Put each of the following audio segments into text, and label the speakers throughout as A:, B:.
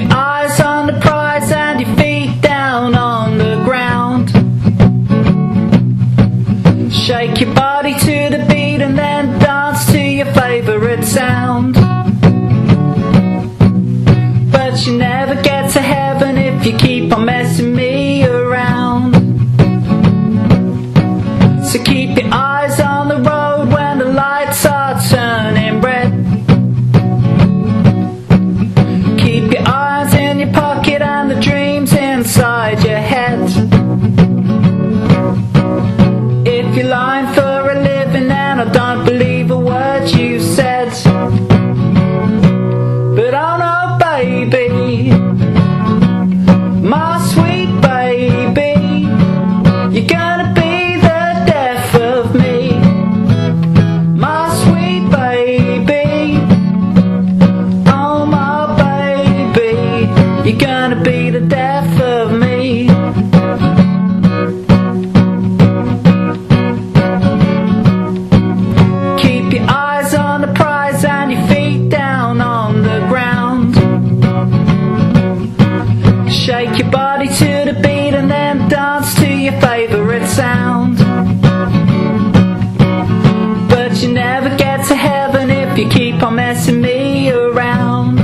A: keep your eyes on You. Shake your body to the beat and then dance to your favorite sound. But you never get to heaven if you keep on messing me around.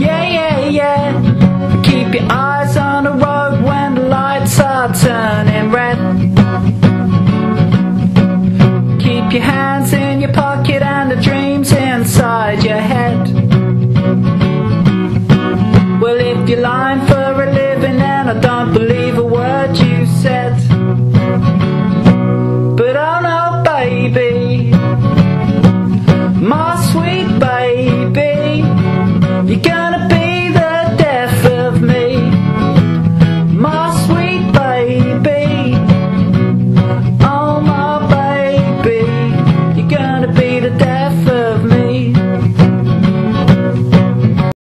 A: Yeah, yeah, yeah. Keep your eyes on the road when the lights are turning red. Keep your hands in your pocket and the But oh no, baby, my sweet baby, you're gonna.